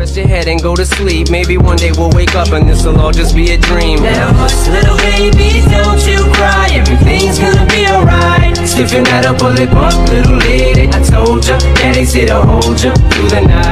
Rest your head and go to sleep. Maybe one day we'll wake up and this'll all just be a dream. Now hush, little baby, don't you cry. Everything's gonna be alright. Stiffen that up, bullet bump, little lady. I told ya, daddy's here to hold ya through the night.